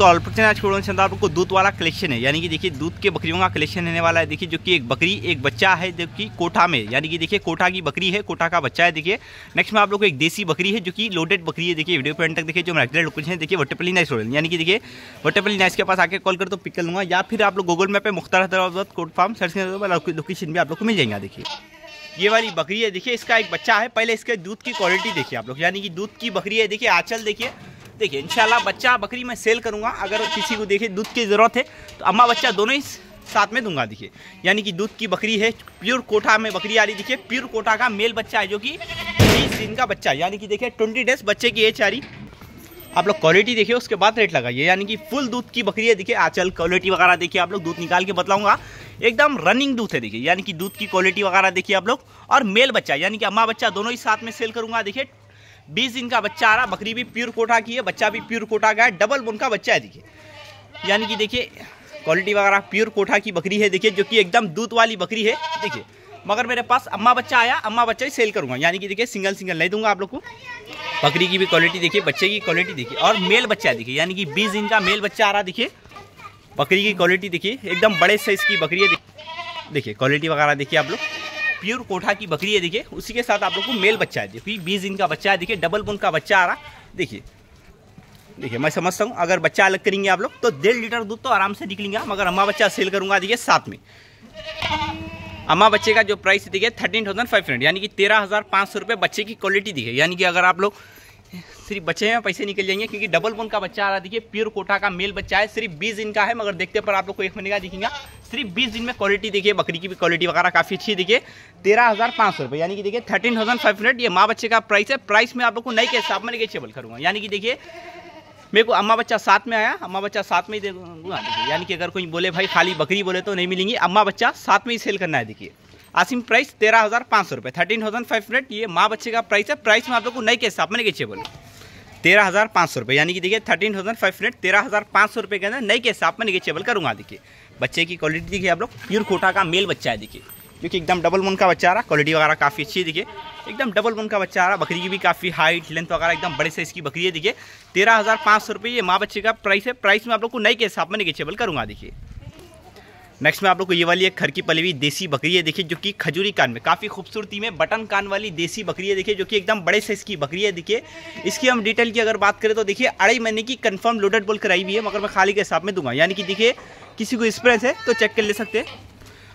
तो अल्पचन आज छोड़ो आपको दूध वाला कलेक्शन है। यानी कि देखिए, दूध के बकरियों का कलेक्शन रहने वाला है। देखिए, जो कि एक बकरी, एक बच्चा है, जो कि कोठा में। यानी कि देखिए, कोठा की बकरी है, कोठा का बच्चा है। देखिए नेक्स्ट में आप लोग को एक देसी बकरी है, जो कि लोडेड बकरी है। देखिए वीडियो पे तक देखिए, जो मेरा लोकेशन है, देखिए वटेपली नाइस रोड यानी कि देखिए वटेपली नाइस के पास आके कॉल कर तो पिक कर लूँगा। या फिर आप लोग गूगल मैप पे मुख्तार कोट फार्म सर्च कर लोकेशन भी आप लोग को मिल जाएगा, देखिए। ये वाली बकरी है, देखिए, इसका एक बच्चा है। पहले इसके दूध की क्वालिटी देखिए आप लोग। यानी कि दूध की बकरी है, देखिए, आंचल देखिए। देखिए, इंशाल्लाह बच्चा बकरी मैं सेल करूँगा। अगर किसी को देखिए दूध की ज़रूरत है तो अम्मा बच्चा दोनों ही साथ में दूँगा, देखिए। यानी कि दूध की बकरी है, प्योर कोठा में बकरी आ रही, देखिए, प्योर कोठा का मेल बच्चा है, जो कि बीस दिन का बच्चा यानी कि देखिए, ट्वेंटी डेज़ बच्चे की एज आ रही। आप लोग क्वालिटी देखिए, उसके बाद रेट लगाइए। यानी कि फुल दूध की बकरी है, देखिए, आचल क्वालिटी वगैरह देखिए, आप लोग दूध निकाल के बताऊँगा एकदम रनिंग दूध है, देखिए। यानी कि दूध की क्वालिटी वगैरह देखिए आप लोग। और मेल बच्चा, यानी कि अम्मा बच्चा दोनों ही साथ में सेल करूँगा, देखिए। बीस दिन का बच्चा आ रहा, बकरी भी प्योर कोटा की है, बच्चा भी प्योर कोटा का है डबल बोन का बच्चा है, देखिए। यानी कि देखिए क्वालिटी वगैरह प्योर कोठा की बकरी है, देखिए, जो कि एकदम दूध वाली बकरी है, देखिए। मगर मेरे पास अम्मा बच्चा आया, अम्मा बच्चा ही सेल करूँगा, यानी कि देखिए सिंगल सिंगल नहीं दूँगा आप लोग को। बकरी की भी क्वालिटी देखिए, बच्चे की क्वालिटी देखिए, और मेल बच्चा देखिए, यानी कि बीस दिन का मेल बच्चा आ रहा, देखिए। बकरी की क्वालिटी देखिए, एकदम बड़े साइज़ की बकरी है, देखिए। क्वालिटी वगैरह देखिए आप लोग। प्योर कोठा की बकरी है, देखिए। उसी के साथ आप लोग को मेल बच्चा है, देखिए। बीस दिन का बच्चा है, देखिए। डबल बुन का बच्चा आ रहा, देखिए। देखिए, मैं समझता हूँ, अगर बच्चा अलग करेंगे आप लोग तो डेढ़ लीटर दूध तो आराम से निकलेंगे मगर अम्मा बच्चा सेल करूँगा, देखिए, साथ में। अम्मा बच्चे का जो प्राइस देखिए थर्टीन थाउज़ेंड फाइव हंड्रेड यानी कि तेरह हज़ार पाँच सौ रुपये बच्चे की क्वालिटी दिखे यानी कि अगर आप लोग सिर्फ़ बच्चे में पैसे निकल जाएँगे, क्योंकि डबल बोन का बच्चा आ रहा है। देखिए प्योर कोटा का मेल बच्चा है, सिर्फ़ बीस दिन का है, मगर देखते पर आप लोग को एक महीने का दिखेगा। सिर्फ़ बीस दिन में क्वालिटी देखिए, बकरी की भी क्वालिटी वगैरह काफ़ी अच्छी देखिए। तेरह हज़ार पाँच सौ रुपये यानी कि देखिए थर्टीन थाउज़ेंड फाइव हंड्रेड ये माँ बच्चे का प्राइस है। प्राइस में आप लोग को नई के हिसाब में नेगेचेबल करूँगा। यानी कि देखिए, मेरे को अम्मा बच्चा साथ में आया, अम्मा बच्चा साथ में ही दूँगा यानी कि अगर कोई बोले, भाई, खाली बकरी बोले तो नहीं मिलेंगी। अम्मा बच्चा साथ में ही सेल करना है, देखिए। आसिम प्राइस तेरह हज़ार पाँच सौ रुपये थर्टीन थाउज़ेंड फाइव हंड्रेड ये माँ बच्चे का प्राइस है। प्राइस में आप लोग को नई के हिसाब में नेगेचेबल तेरह हज़ार पाँच सौ रुपये, यानी कि देखिए थर्टीन थाउज़ेंड फाइव हंड्रेड तेरह हज़ार पाँच सौ रुपये के अंदर नई के हिसाब में निगेचेबल करूँगा देखिए। बच्चे की क्वालिटी देखिए आप लोग प्योर कोटा का मेल बच्चा है देखिए। क्योंकि एकदम डबल मून का बच्चा आ रहा क्वालिटी वगैरह काफ़ी अच्छी है देखिए। एकदम डबल मून का बच्चा आ रहा, बकरी की भी काफ़ी हाइट लेंथ वगैरह एकदम बड़े साइज़ की बकरी है देखिए। तेरह हज़ार पाँच सौ रुपये ये माँ बच्चे का प्राइस है। प्राइस में आप लोग को नई के हिसाब में निगेचेबल करूँगा देखिए। नेक्स्ट में आप लोग को ये वाली एक खर की पली हुई देसी बकरी है, देखिए, जो कि खजूरी कान में, काफ़ी खूबसूरती में बटन कान वाली देसी बकरी है, देखिए, जो कि एकदम बड़े साइज़ की बकरी है, देखिए। इसकी हम डिटेल की अगर बात करें तो देखिए, अढ़ाई महीने की कंफर्म लोडेड बोल कराई हुई है, मगर मैं खाली के हिसाब में दूँगा। यानी कि, देखिए, किसी को स्प्रेस है तो चेक कर ले सकते हैं।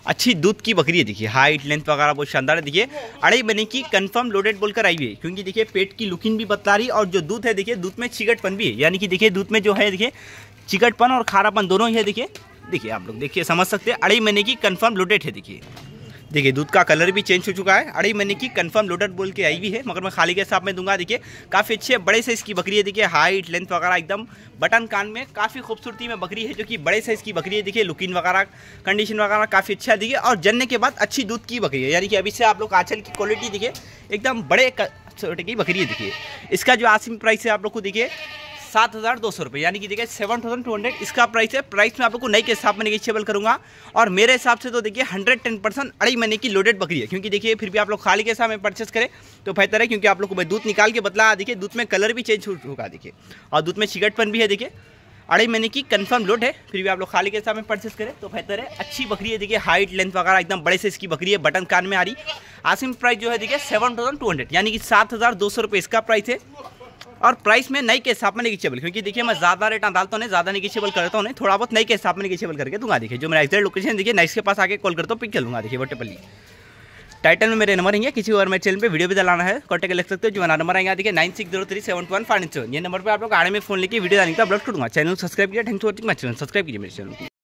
अच्छी दूध की बकरी है, देखिए हाइट लेंथ वगैरह बहुत शानदार है, देखिए। अढ़ाई महीने की कंफर्म लोडेड बोलकर आई हुई है, क्योंकि, देखिए, पेट की लुकिंग भी बतला रही और जो दूध है, देखिए, दूध में चिकटपन भी है। यानी कि, देखिए, दूध में जो है, देखिए, चिकटपन और खारापन दोनों ही है, देखिए। देखिए आप लोग, देखिए, समझ सकते हैं अढ़ाई महीने की कंफर्म लोडेड है, देखिए। देखिए, दूध का कलर भी चेंज हो चुका है अढ़ाई महीने की कंफर्म लोडेड बोल के आई भी है, मगर मैं खाली के हिसाब में दूँगा, देखिए, काफ़ी अच्छे बड़े साइज़ की बकरी है, देखिए हाइट लेंथ वगैरह एकदम, बटन कान में काफ़ी खूबसूरती में बकरी है, जो कि बड़े साइज़ की बकरी है, देखिए लुकिन वगैरह कंडीशन वगैरह काफ़ी अच्छा देखिए, और जनने के बाद अच्छी दूध की बकरी है, यानी कि अभी से आप लोग आँचल की क्वालिटी देखिए, एकदम बड़े छोटे की बकरी है, देखिए। इसका जो आसिम प्राइस है, आप लोग को, देखिए सात हज़ार दो सौ रुपये, यानी कि देखिए सेवन थाउज़ेंड टू हंड्रेड, इसका प्राइस है। प्राइस में आप लोग को नई के हिसाब में निगेशियबल करूँगा। और मेरे हिसाब से तो देखिए हंड्रेड टेन परसेंट अढ़ाई महीने की लोडेड बकरी है, क्योंकि देखिए फिर भी आप लोग खाली के हिसाब में परचेस करें तो बेहतर है, क्योंकि आप लोग को मैं दूध निकाल के बदला देखिए दूध में कलर भी चेंज होगा, देखिए। और दूध में चिकटपन भी है, देखिए। अढ़ाई महीने की कंफर्म लोड है, फिर भी आप लोग खाली के हिसाब में परचेस करें तो बेहतर है। अच्छी बकरी है, देखिए हाइट लेंथ वगैरह एकदम बड़े से इसकी बकरी है, बटन कान में आ रही। आसिम प्राइस जो है, देखिए सेवन थाउज़ेंड टू हंड्रेड, यानी कि सात हज़ार दो सौ रुपये इसका प्राइस है। और प्राइस में नई के हिसाब में निगेचेबल क्योंकि देखिए मैं ज़्यादा रेट डालता हूँ ज़्यादा निगेचेबल करता हूँ थोड़ा बहुत नई के हिसाब में निगेचेबल करके दूँगा, देखिए, जो मेरा एक्जेक्ट लोकेशन देखिए नाइस के पास आके कॉल करता हूँ पिक कर लूँगा, देखिए वटेपल्ली टाइटल में मेरे नंबर है, किसी और मेरे चैनल पे वीडियो भी डालना है कॉन्टेक्ट कर सकते हो, जो मेरा नंबर आएगा, देखिए nine six zero three seven one five seven ये नंबर पर आप लोग आने में फ़ोन लेके वीडियो डालने का अपलोड करूँगा चैनल सब्सक्राइब किया thanks for watching my channel subscribe कीजिए मेरे चैनल